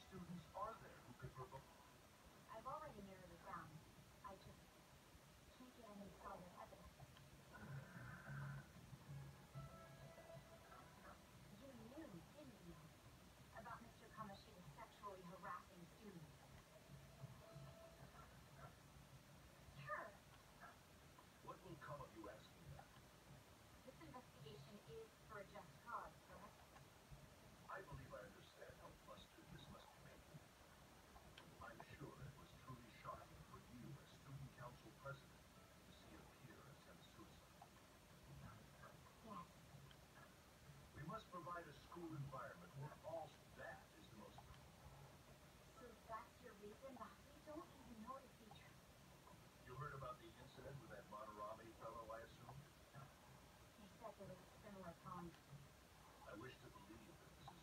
students are there? Provide a school environment where all that is the most So that's your reason that we don't even know the teacher. You heard about the incident with that Madarami fellow, I assume? They said there was a similar pond. I wish to believe that this is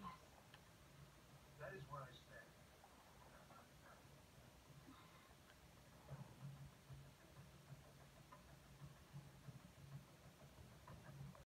Yes. that is where I